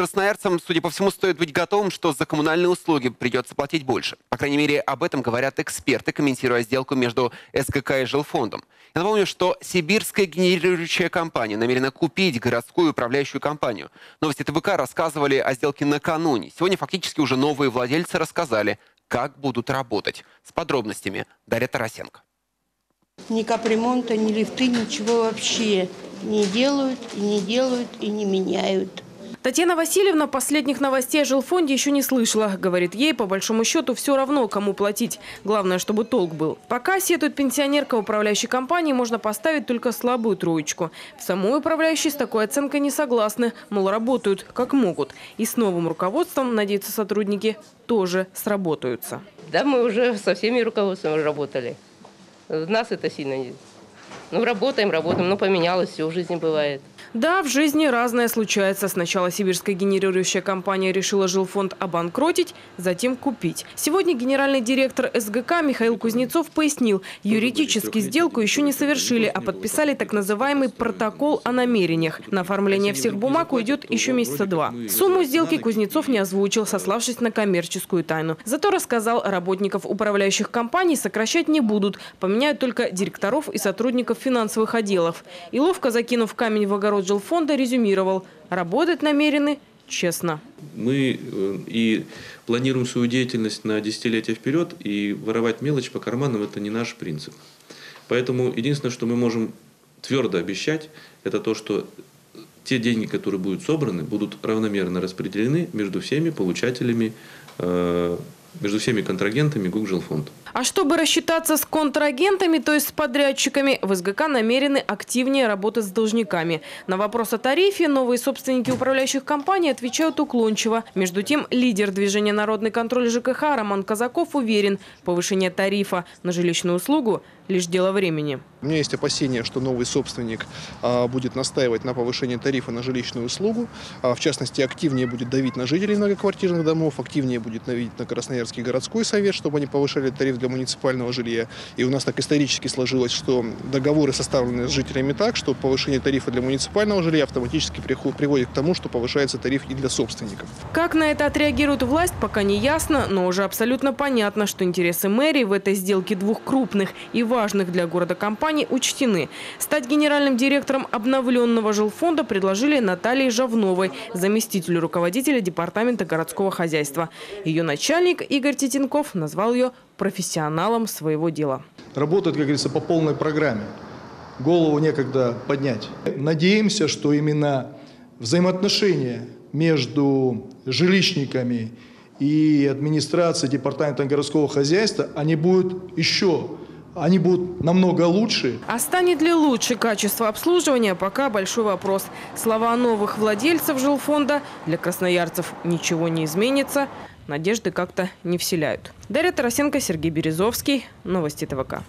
Красноярцам, судя по всему, стоит быть готовым, что за коммунальные услуги придется платить больше. По крайней мере, об этом говорят эксперты, комментируя сделку между СКК и жилфондом. Я напомню, что сибирская генерирующая компания намерена купить городскую управляющую компанию. Новости ТВК рассказывали о сделке накануне. Сегодня фактически уже новые владельцы рассказали, как будут работать. С подробностями Дарья Тарасенко. Ни капремонта, ни лифты, ничего вообще не делают, и не делают, и не меняют. Татьяна Васильевна последних новостей о жилфонде еще не слышала. Говорит, ей по большому счету все равно, кому платить. Главное, чтобы толк был. Пока, сетует пенсионерка управляющей компании, можно поставить только слабую троечку. В самой управляющей с такой оценкой не согласны. Мол, работают как могут. И с новым руководством, надеются сотрудники, тоже сработаются. Да, мы уже со всеми руководствами работали. Нас это сильно не... Ну, работаем, работаем, но поменялось, все в жизни бывает. Да, в жизни разное случается. Сначала сибирская генерирующая компания решила жилфонд обанкротить, затем купить. Сегодня генеральный директор СГК Михаил Кузнецов пояснил, юридически сделку еще не совершили, а подписали так называемый протокол о намерениях. На оформление всех бумаг уйдет еще месяца два. Сумму сделки Кузнецов не озвучил, сославшись на коммерческую тайну. Зато рассказал, работников управляющих компаний сокращать не будут, поменяют только директоров и сотрудников финансовых отделов. И ловко закинув камень в огород жилфонда, резюмировал – работать намерены честно. Мы э, и планируем свою деятельность на десятилетия вперед, и воровать мелочь по карманам – это не наш принцип. Поэтому единственное, что мы можем твердо обещать, это то, что те деньги, которые будут собраны, будут равномерно распределены между всеми получателями э, между всеми контрагентами Гугжилфонд. А чтобы рассчитаться с контрагентами, то есть с подрядчиками, в СГК намерены активнее работать с должниками. На вопрос о тарифе новые собственники управляющих компаний отвечают уклончиво. Между тем, лидер движения «Народный контроль ЖКХ» Роман Казаков уверен, повышение тарифа на жилищную услугу – лишь дело времени. У меня есть опасения, что новый собственник а, будет настаивать на повышении тарифа на жилищную услугу. А, в частности, активнее будет давить на жителей многоквартирных домов, активнее будет давить на Красноярский городской совет, чтобы они повышали тариф для муниципального жилья. И у нас так исторически сложилось, что договоры составлены с жителями так, что повышение тарифа для муниципального жилья автоматически приводит к тому, что повышается тариф и для собственников. Как на это отреагирует власть, пока не ясно, но уже абсолютно понятно, что интересы мэрии в этой сделке двух крупных и важных для города компаний учтены. Стать генеральным директором обновленного жилфонда предложили Наталье Жавновой, заместителю руководителя департамента городского хозяйства. Ее начальник Игорь Титенков назвал ее профессионалом своего дела. Работает, как говорится, по полной программе. Голову некогда поднять. Надеемся, что именно взаимоотношения между жилищниками и администрацией департамента городского хозяйства, они будут еще они будут намного лучше. А станет ли лучше качество обслуживания, пока большой вопрос. Слова новых владельцев жилфонда для красноярцев ничего не изменится, надежды как-то не вселяют. Дарья Тарасенко, Сергей Березовский. Новости ТВК.